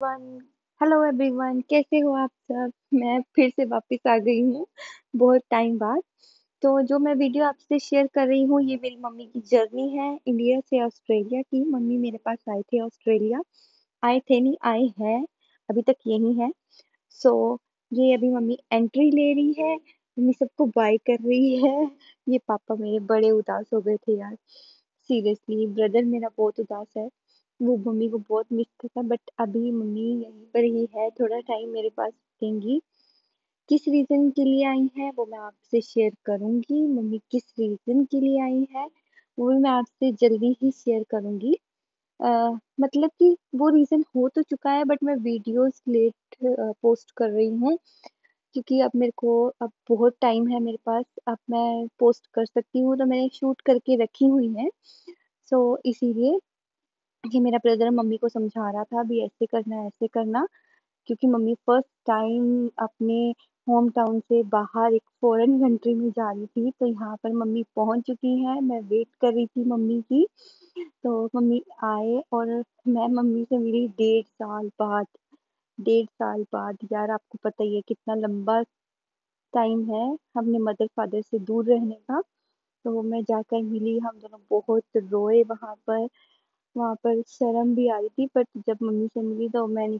One hello everyone कैसे हो आप सब? मैं फिर से वापस आ गई हूँ। बहुत टाइम बाद। तो जो मैं वीडियो आपसे शेयर कर रही हूँ ये मेरी मम्मी की जर्नी है। इंडिया से ऑस्ट्रेलिया की। मम्मी मेरे पास आए थे ऑस्ट्रेलिया आए थे नहीं आए हैं। अभी तक यही है। सो so, ये अभी मम्मी एंट्री ले रही है। मम्मी सबको बाय कर रही है। ये पापा मेरे बड़े उदास हो गए थे यार। सीरियसली ब्रदर मेरा बहुत उदास है। वो मम्मी को बहुत मिस करता बट अभी मम्मी यहीं पर ही है थोड़ा टाइम मेरे पास देंगी किस रीज़न के लिए आई है वो मैं आपसे शेयर करूँगी। मम्मी किस रीज़न के लिए आई है वो भी मैं आपसे जल्दी ही शेयर करूँगी। मतलब कि वो रीज़न हो तो चुका है बट मैं वीडियोस लेट पोस्ट कर रही हूँ क्योंकि अब मेरे को अब बहुत टाइम है मेरे पास अब मैं पोस्ट कर सकती हूँ तो मैंने शूट करके रखी हुई है। सो so, इसीलिए ये मेरा ब्रदर मम्मी को समझा रहा था, अभी ऐसे करना ऐसे करना। क्योंकि मम्मी फ़र्स्ट टाइम अपने होम टाउन से बाहर एक फॉरेन कंट्री में जा रही थी तो यहाँ पर मम्मी पहुँच चुकी हैं। मैं वेट कर रही थी मम्मी की। तो मम्मी आए और मैं मम्मी से मिली डेढ़ साल बाद। डेढ़ साल बाद, यार आपको पता ही है कितना लंबा टाइम है अपने मदर फादर से दूर रहने का। तो मैं जाकर मिली, हम दोनों बहुत रोए वहाँ पर। वहाँ पर शर्म भी आ रही थी बट जब मम्मी से मिली तो मैंने